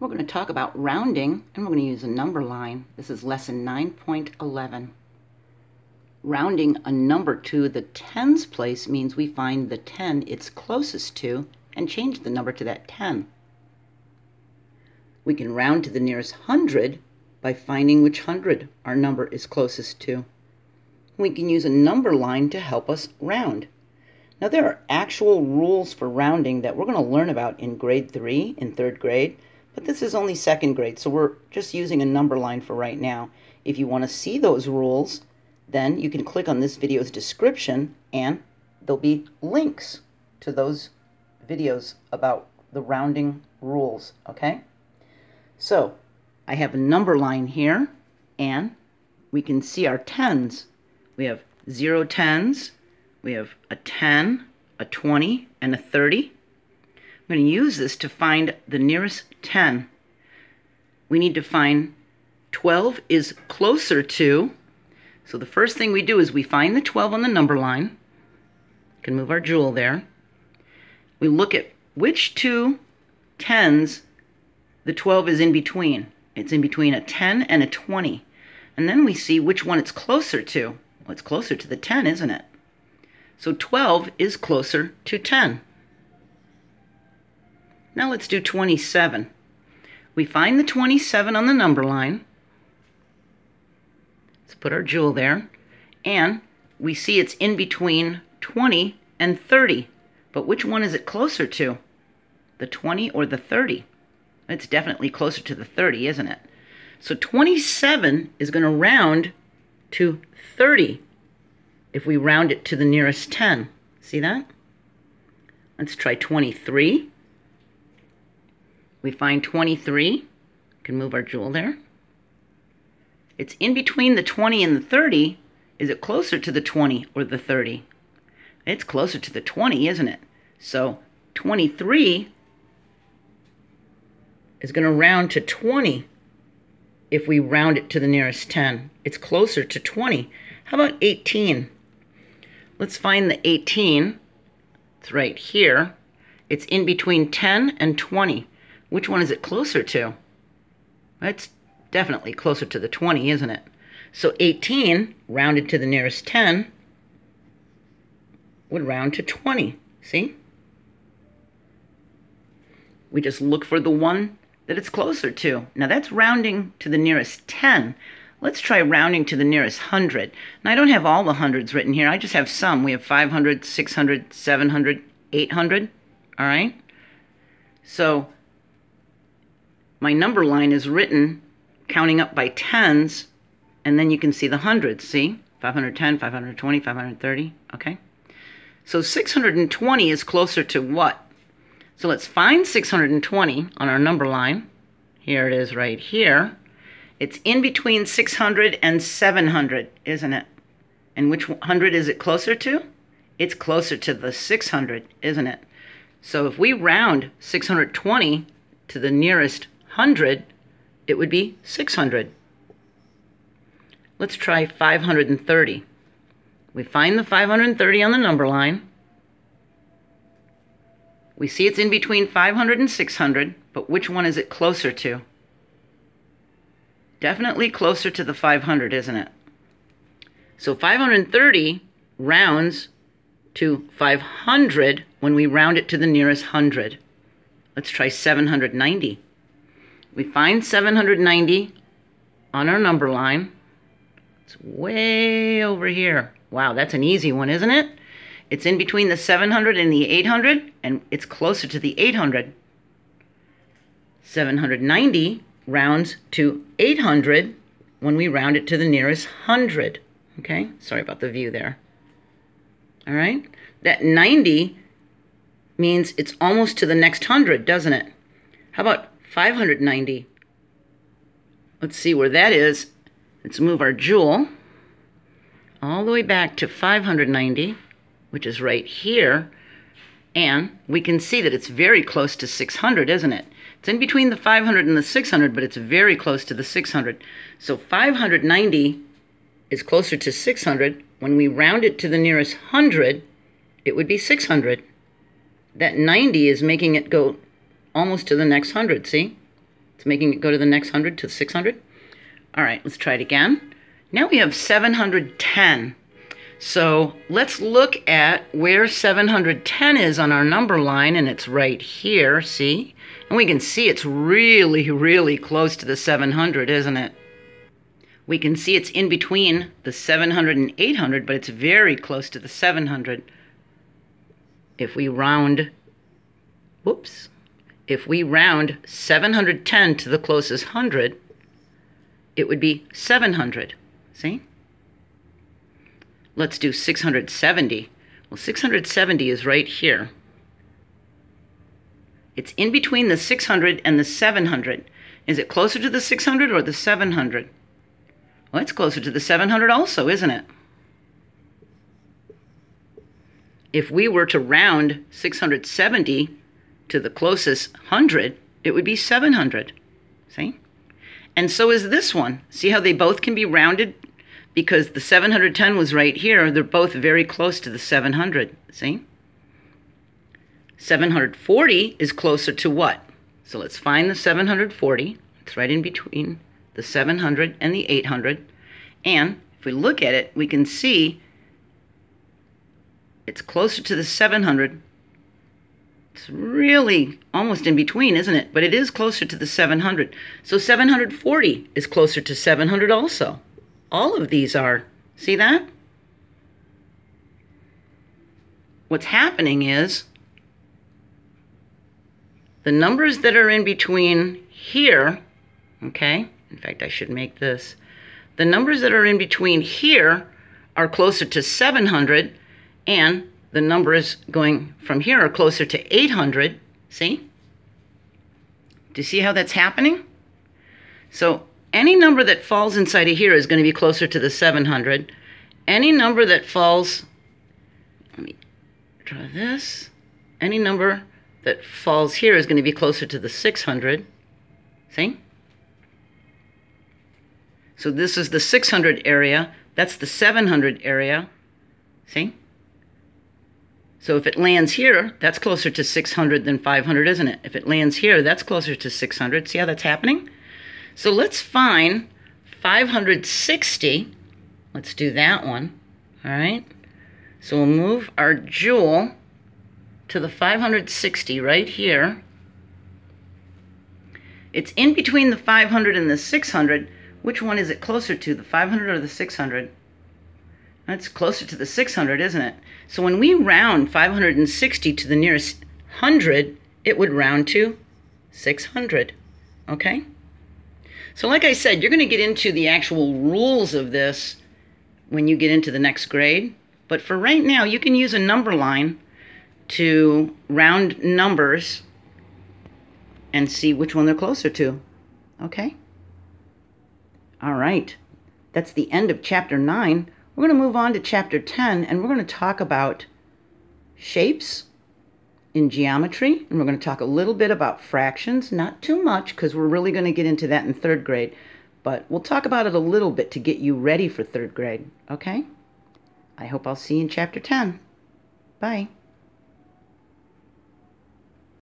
We're going to talk about rounding, and we're going to use a number line. This is lesson 9.11. Rounding a number to the tens place means we find the 10 it's closest to and change the number to that 10. We can round to the nearest hundred by finding which hundred our number is closest to. We can use a number line to help us round. Now there are actual rules for rounding that we're going to learn about in grade 3, in 3rd grade, but this is only second grade, so we're just using a number line for right now. If you want to see those rules, then you can click on this video's description and there'll be links to those videos about the rounding rules, okay? So, I have a number line here, and we can see our tens. We have zero tens, we have a 10, a 20, and a 30. I'm going to use this to find the nearest 10. We need to find 12 is closer to, so the first thing we do is we find the 12 on the number line. Can move our jewel there. We look at which two tens the 12 is in between. It's in between a 10 and a 20. And then we see which one it's closer to. Well, it's closer to the 10, isn't it? So 12 is closer to 10. Now let's do 27. We find the 27 on the number line. Let's put our jewel there. And we see it's in between 20 and 30. But which one is it closer to? The 20 or the 30? It's definitely closer to the 30, isn't it? So 27 is going to round to 30 if we round it to the nearest 10. See that? Let's try 23. We find 23. Can move our jewel there. It's in between the 20 and the 30. Is it closer to the 20 or the 30? It's closer to the 20, isn't it? So 23 is going to round to 20 if we round it to the nearest 10. It's closer to 20. How about 18? Let's find the 18. It's right here. It's in between 10 and 20. Which one is it closer to? It's definitely closer to the 20, isn't it? So 18, rounded to the nearest 10, would round to 20. See? We just look for the one that it's closer to. Now that's rounding to the nearest 10. Let's try rounding to the nearest 100. Now I don't have all the hundreds written here. I just have some. We have 500, 600, 700, 800. All right? So my number line is written counting up by tens, and then you can see the hundreds. See? 510, 520, 530. Okay? So 620 is closer to what? So let's find 620 on our number line. Here it is right here. It's in between 600 and 700, isn't it? And which 100 is it closer to? It's closer to the 600, isn't it? So if we round 620 to the nearest 100, it would be 600. Let's try 530. We find the 530 on the number line. We see it's in between 500 and 600, but which one is it closer to? Definitely closer to the 500, isn't it? So 530 rounds to 500 when we round it to the nearest hundred. Let's try 790. We find 790 on our number line. It's way over here. Wow, that's an easy one, isn't it? It's in between the 700 and the 800, and it's closer to the 800. 790 rounds to 800 when we round it to the nearest hundred. Okay, sorry about the view there. All right, that 90 means it's almost to the next hundred, doesn't it? How about 590? Let's see where that is. Let's move our jewel all the way back to 590 which is right here, and we can see that it's very close to 600, isn't it? It's in between the 500 and the 600, but it's very close to the 600. So 590 is closer to 600. When we round it to the nearest 100, it would be 600. That 90 is making it go almost to the next 100, see? It's making it go to the next 100 to 600. All right, let's try it again. Now we have 710. So let's look at where 710 is on our number line, and it's right here, see? And we can see it's really, really close to the 700, isn't it? We can see it's in between the 700 and 800, but it's very close to the 700. If we round, whoops, if we round 710 to the closest 100, it would be 700. See? Let's do 670. Well, 670 is right here. It's in between the 600 and the 700. Is it closer to the 600 or the 700? Well, it's closer to the 700 also, isn't it? If we were to round 670 to the closest 100, it would be 700. See? And so is this one. See how they both can be rounded? Because the 710 was right here. They're both very close to the 700. See? 740 is closer to what? So let's find the 740. It's right in between the 700 and the 800. And if we look at it, we can see it's closer to the 700. It's really almost in between, isn't it? But it is closer to the 700. So 740 is closer to 700 also. All of these are. See that? What's happening is the numbers that are in between here, okay, in fact, I should make this. The numbers that are in between here are closer to 700, and the numbers going from here are closer to 800. See? Do you see how that's happening? So any number that falls inside of here is going to be closer to the 700. Any number that falls, let me draw this. Any number that falls here is going to be closer to the 600. See? So this is the 600 area. That's the 700 area. See? So if it lands here, that's closer to 600 than 500, isn't it? If it lands here, that's closer to 600. See how that's happening? So let's find 560. Let's do that one. All right. So we'll move our jewel to the 560 right here. It's in between the 500 and the 600. Which one is it closer to, the 500 or the 600? That's closer to the 600, isn't it? So when we round 560 to the nearest 100, it would round to 600, okay? So like I said, you're going to get into the actual rules of this when you get into the next grade. But for right now, you can use a number line to round numbers and see which one they're closer to. Okay? All right. That's the end of chapter 9. We're going to move on to chapter 10 and we're going to talk about shapes in geometry and we're going to talk a little bit about fractions, not too much because we're really going to get into that in third grade, but we'll talk about it a little bit to get you ready for third grade, okay? I hope I'll see you in chapter 10. Bye.